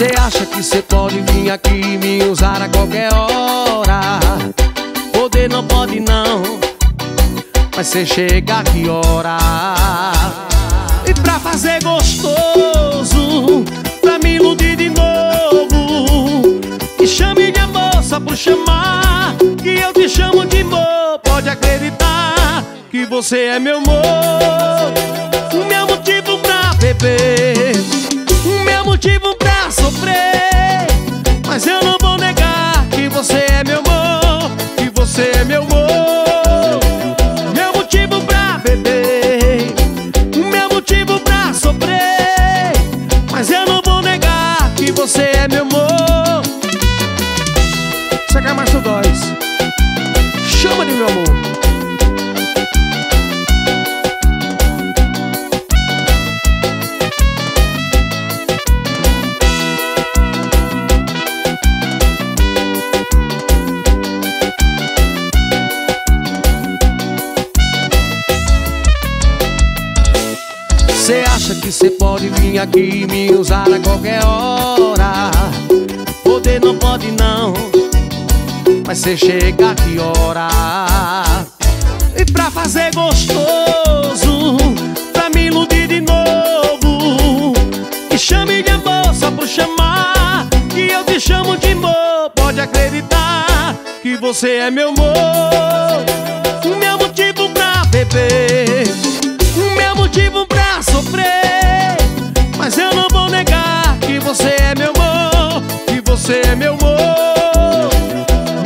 Cê acha que cê pode vir aqui me usar a qualquer hora? Poder não pode não Mas cê chega que hora? E pra fazer gostoso Pra me iludir de novo E chame minha moça por chamar Que eu te chamo de amor. Pode acreditar que você é meu amor. Meu motivo pra beber Meu motivo pra sofrer. Mas eu não vou negar que você é meu amor Que você é meu amor aqui me usar a qualquer hora. Poder não pode não Mas cê chega que hora? E pra fazer gostoso Pra me iludir de novo E chame minha moça por chamar Que eu te chamo de amor. Pode acreditar que você é meu amor. Meu motivo pra beber Meu motivo pra sofrer Mas eu não vou negar que você é meu amor Que você é meu amor.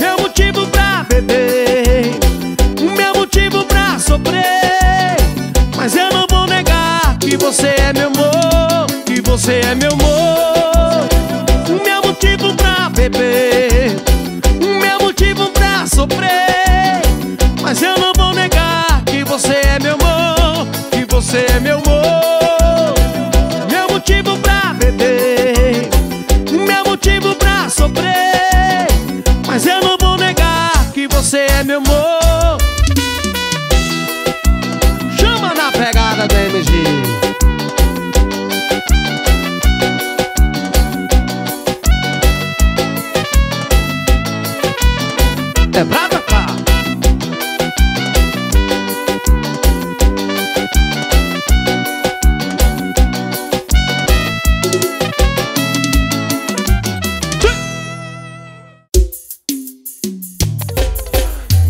Meu motivo pra beber Meu motivo pra sofrer. Mas eu não vou negar que você é meu amor Que você é meu amor É pra tocar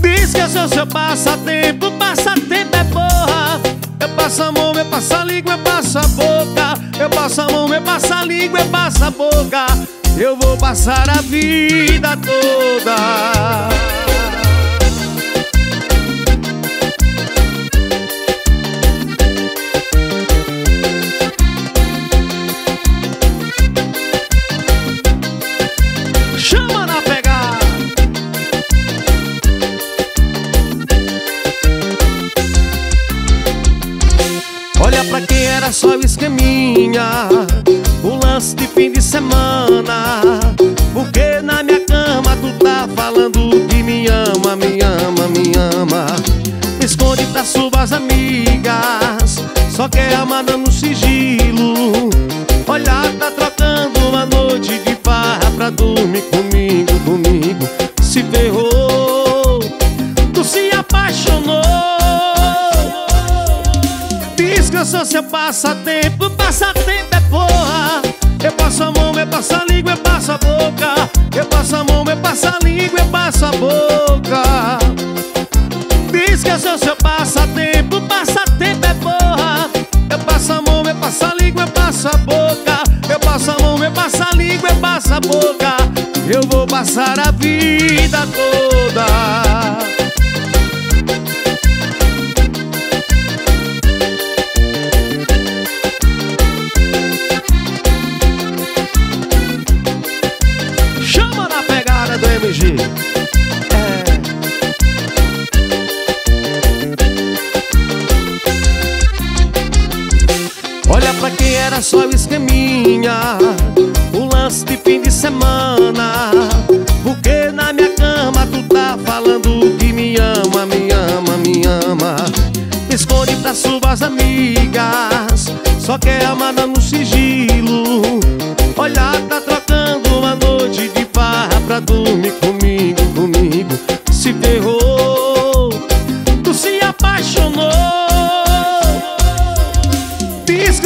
Diz que eu sou seu passatempo, passatempo é porra. Eu passo a mão, eu passo a língua, eu passo a boca. Eu passo a mão, eu passo a língua, eu passo a boca Eu vou passar a vida toda semana. Porque na minha cama tu tá falando que me ama, me ama, me ama. Esconde pra suas amigas Só quer amar no sigilo. Olha, tá trocando uma noite de farra Pra dormir comigo, comigo. Se ferrou Tu se apaixonou. Diz que eu sou seu passatempo Passatempo é porra Eu passo a mão, eu passo a língua, eu passo a boca Eu passo a mão, eu passo a língua, eu passo a boca Diz que eu sou seu passatempo Passatempo é porra Eu passo a mão, eu passo a língua, eu passo a boca Eu passo a mão, eu passo a língua, eu passo a boca Eu vou passar a vida toda MG É. Olha pra quem era só esqueminha O lance de fim de semana. Porque na minha cama tu tá falando que me ama, me ama, me ama. Esconde pra suas amigas Só quer amar no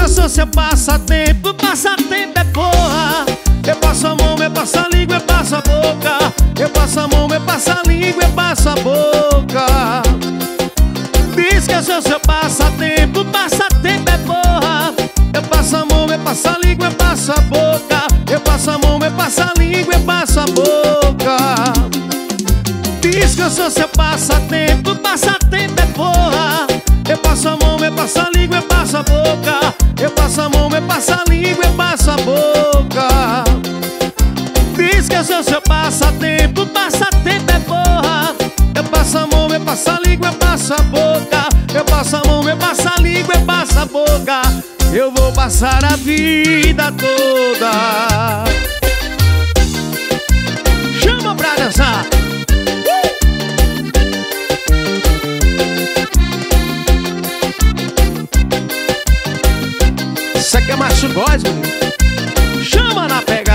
sou seu passatempo, passatempo é porra Eu passo a mão, eu passo a língua, eu passo a boca Eu passo a mão, eu passo a língua, eu passo a boca Diz que eu sou seu passatempo, passatempo é porra Eu passo a mão, eu passo a língua, eu passo a boca Eu passo a mão, eu passo a língua, eu passo a boca Diz que eu sou seu passatempo, passatempo é porra Eu passo a mão, eu passo a língua, eu passo a boca Eu passo a mão, eu passo a língua, eu passo a boca Diz que eu sou seu passatempo, passatempo é porra Eu passo a mão, eu passo a língua, eu passo a boca Eu passo a mão, eu passo a língua, eu passo a boca Eu vou passar a vida toda Chama pra dançar Chama na pegada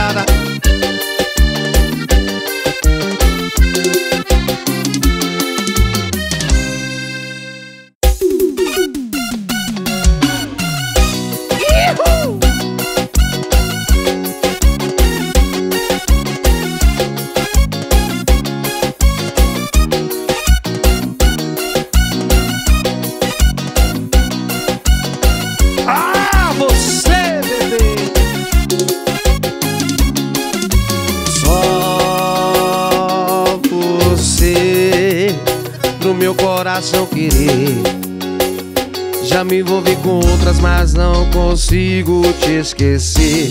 outras, mas não consigo te esquecer.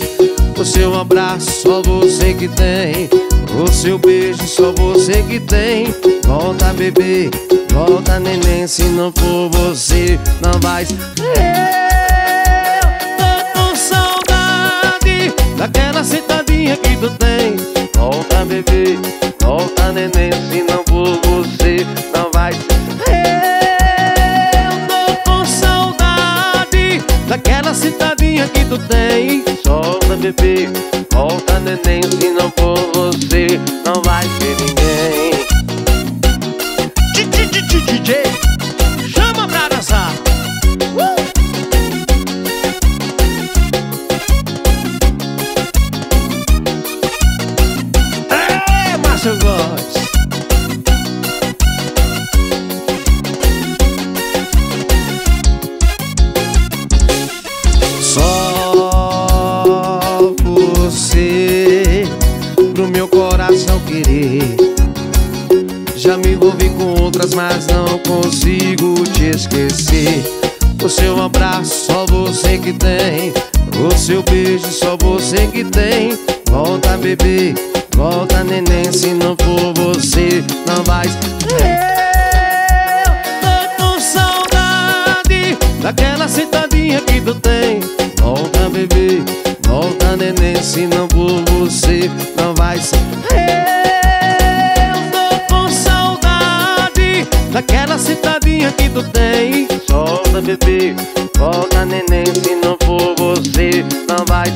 O seu abraço, só você que tem. O seu beijo, só você que tem. Volta, bebê, volta, neném. Se não for você, não vai Eu tô com saudade Daquela sentadinha que tu tem. Volta, bebê, volta, neném. Se não for você, sentadinha que tu tem Solta, bebê, volta, neném Se não for você, não vai ser ninguém. DJ Chama pra dançar. Uh! É, Márcio Góes mas não consigo te esquecer. O seu abraço, só você que tem. O seu beijo, só você que tem. Volta, bebê, volta, neném Se não for você, não vai Eu tô com saudade Daquela sentadinha que tu tem. Volta, bebê, volta, neném Se não for você, não vai Solta, bebê, volta, neném Se não for você, não vai Eu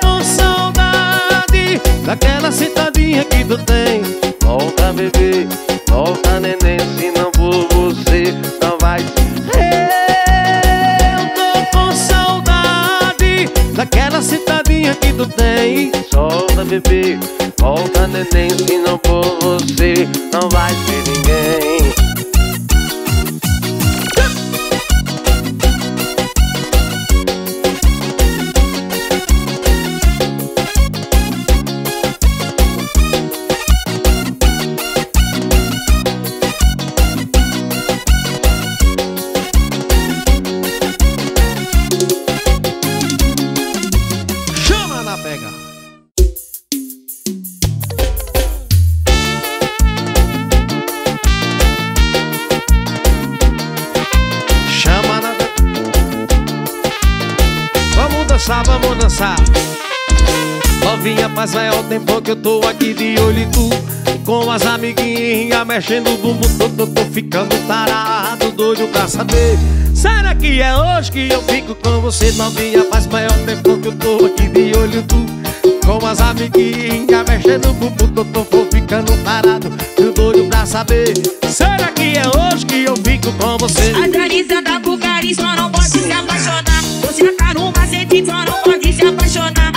tô com saudade Daquela sentadinha que tu tem. Volta, bebê, volta, neném Se não for você, não vai Eu tô com saudade Daquela sentadinha que tu tem. Solta, bebê, volta, neném Se não for você, Vamos dançar, Novinha, é o tempo que eu tô aqui de olho em tu. Com as amiguinhas mexendo o bumbum tô, tô, ficando tarado, doido pra saber. Será que é hoje que eu fico com você novinha? Faz maior tempo que eu tô aqui de olho tu. Com as amiguinhas mexendo no bumbum Tô, tô ficando parado, eu doido pra saber. Será que é hoje que eu fico com você? A Danisa da Bucari só não pode se apaixonar Você tá no macete só não pode se apaixonar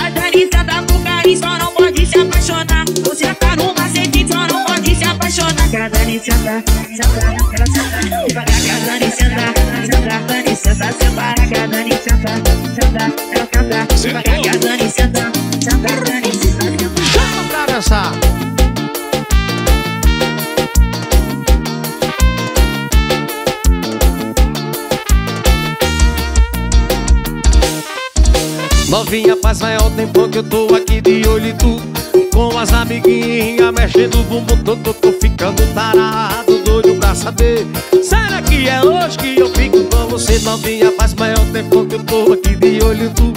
da Bucari só não pode se apaixonar Você tá no macete só não pode se apaixonar Cada Danisa anda, senta, ela senta Devagar que a Danisa anda, senta Danisa anda, separa que a Danisa anda Senta, ela Devagar que a Danisa anda, senta Danisa anda Chama pra dançar Novinha, faz maior tempo que eu tô aqui de olho e tu. Com as amiguinhas mexendo o bumbum tô, tô, ficando tarado, doido pra saber. Será que é hoje que eu fico com você Novinha, faz maior tempo que eu tô aqui de olho e tu.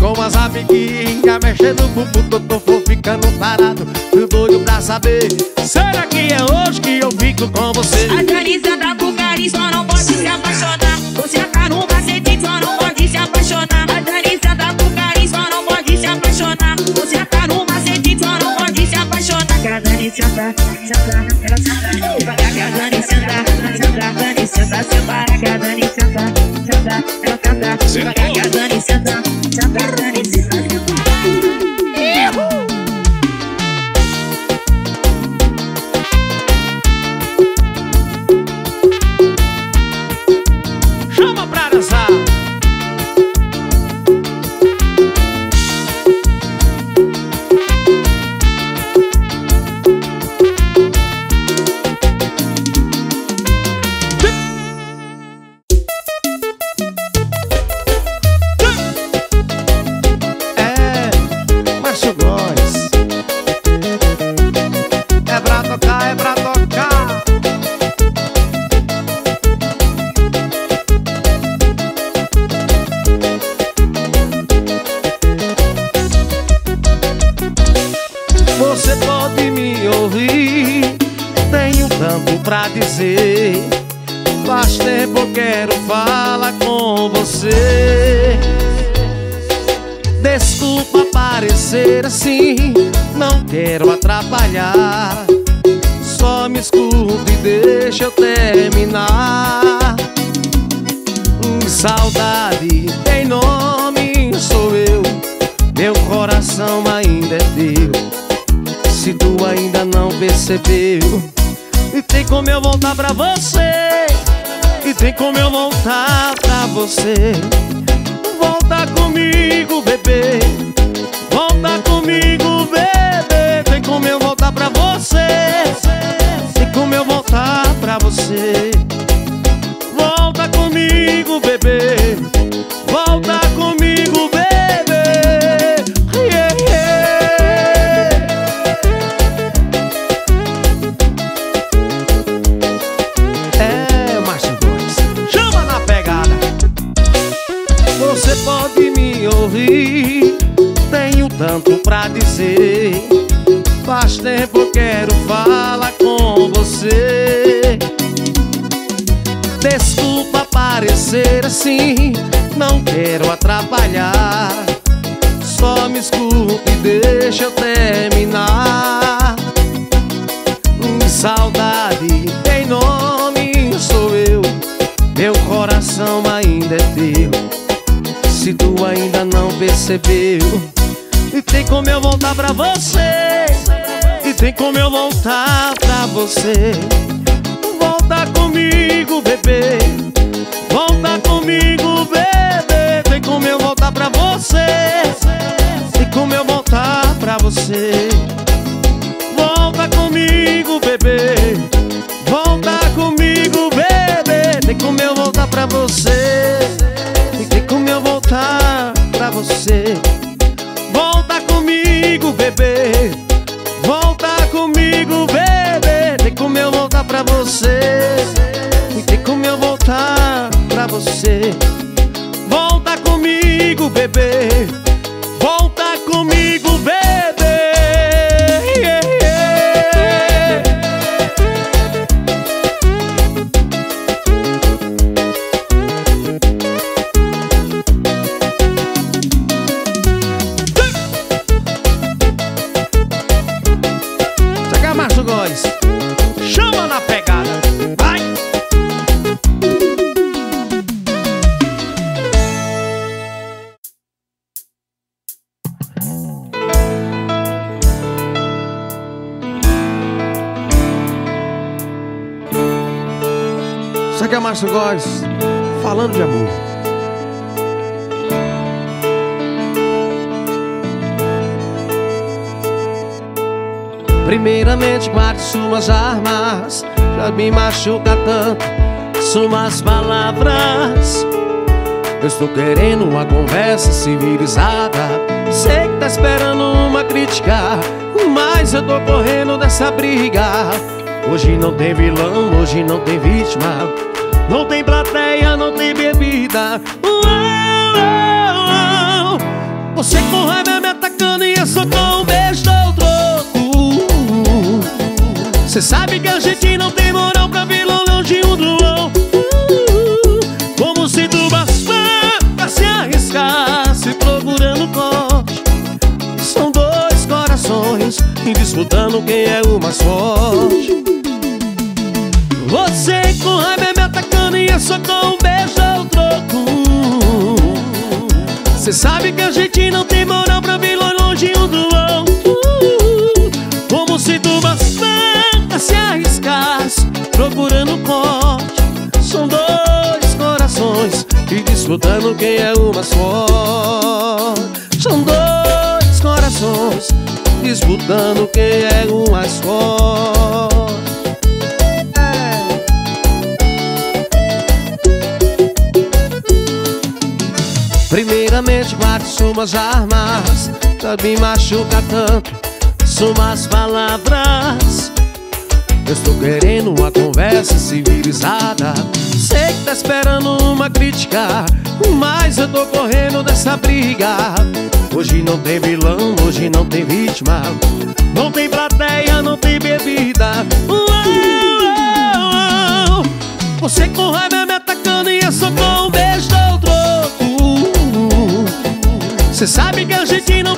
Com as amiguinhas mexendo o bumbum tô, tô, ficando tarado, doido pra saber. Será que é hoje que eu fico com você? A Danisa da Bucari não pode se apaixonar a Danisa anda, senta, ela senta Devagar que a Danisa anda, senta Danisa anda, separa que a Danisa anda Senta, ela canta Devagar que a Danisa anda, pra dizer. Faz tempo eu quero falar com você. Desculpa parecer assim Não quero atrapalhar. Só me escuta e deixa eu terminar. Hum, Saudade tem nome, sou eu. Meu coração ainda é teu. Se tu ainda não percebeu E tem como eu voltar pra você. E tem como eu voltar pra você. Volta comigo, bebê Desculpa parecer assim. Não quero atrapalhar. Só me escuta e deixa eu terminar. Hum, Saudade tem nome, sou eu. Meu coração ainda é teu. Se tu ainda não percebeu E tem como eu voltar pra você. E tem como eu voltar pra você comigo, bebê. Volta comigo, bebê. Tem como eu voltar pra você. Tem como eu voltar pra você. Volta comigo, bebê. Volta comigo, bebê. Tem como eu voltar pra você. Tem como eu voltar pra você Márcio Góes, falando de amor. Primeiramente guarde suas armas Já me machuca tanto Suas palavras. Eu estou querendo uma conversa civilizada. Sei que tá esperando uma crítica Mas eu tô correndo dessa briga. Hoje não tem vilão, hoje não tem vítima Não tem plateia, não tem bebida. Você com raiva me atacando e eu só com um beijo do troco Cê sabe que a gente não tem moral pra vilão longe um do outro. Como se tu pra se arriscar Se procurando corte. São dois corações disputando quem é o mais forte você com raiva me atacando e eu só com um beijo ao troco. Cê sabe que a gente não tem moral pra vir longe um do outro. Como se duas facas se arriscasse procurando corte. São dois corações e disputando quem é mais forte São dois corações disputando quem é o mais Primeiramente bate sumas armas. Já me machuca tanto Sumas palavras. Eu estou querendo uma conversa civilizada. Sei que tá esperando uma crítica Mas eu tô correndo dessa briga. Hoje não tem vilão, hoje não tem vítima. Não tem plateia, não tem bebida. Você com raiva me atacando e eu só com um beijo Cê sabe que a gente não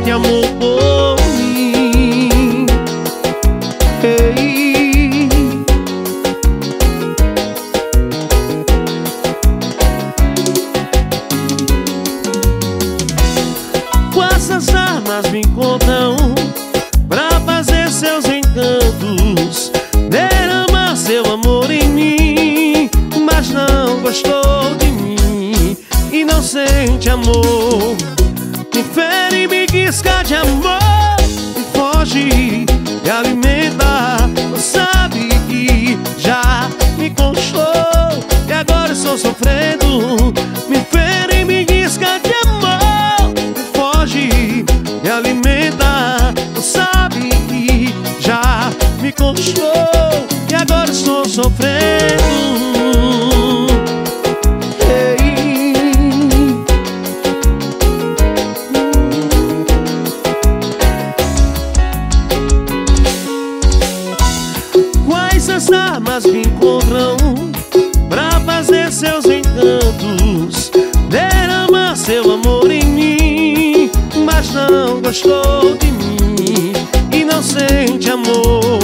sente amor estou sofrendo. Me fere me guisca de amor. Me foge e alimenta. Sabe que já me conquistou amor